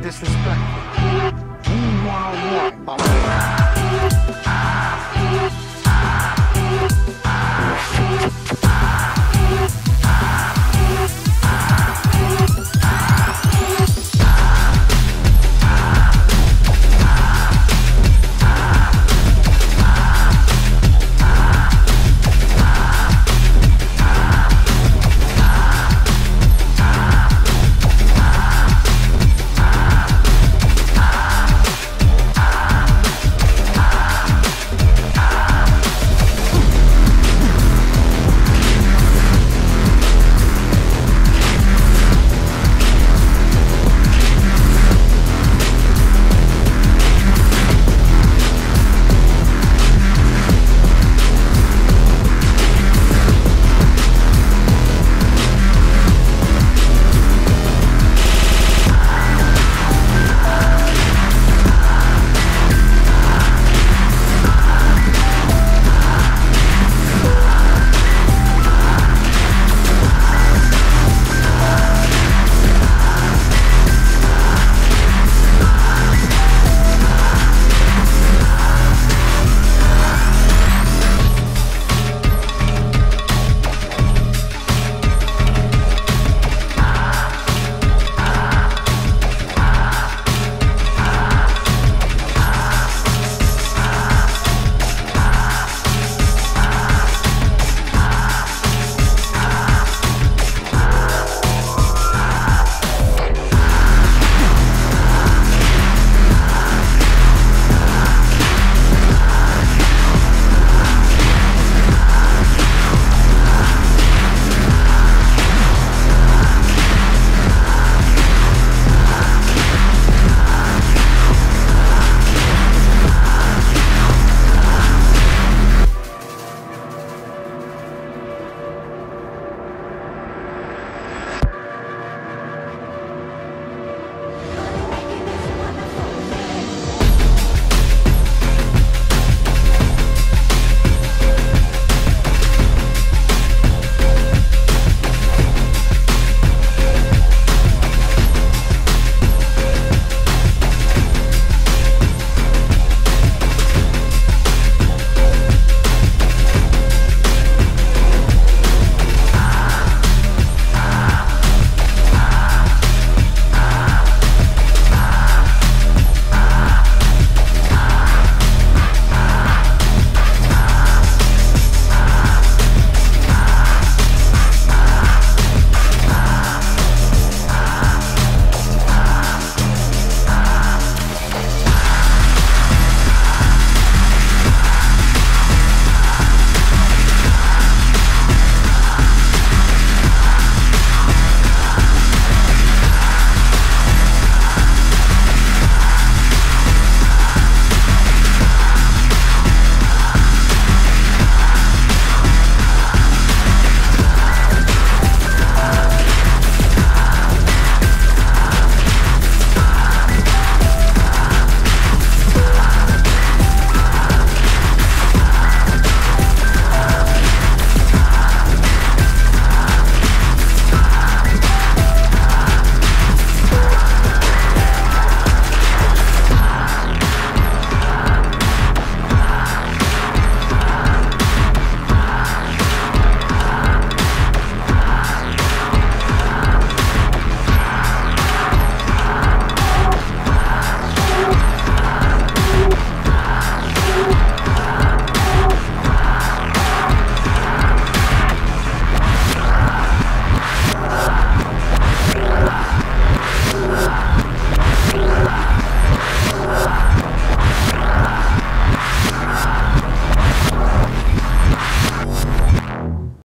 Disrespect. disrespectful. One my man.